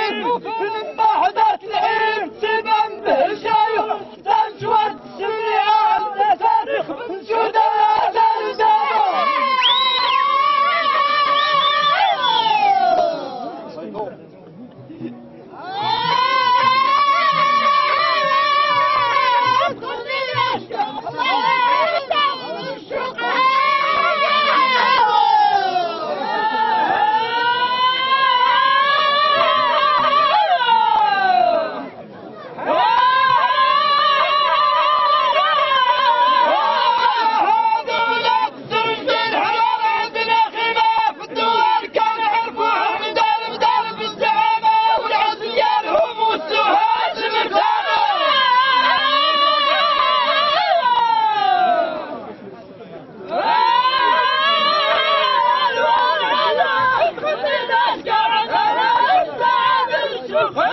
العين من بعدك العين سبا مهجر Woo!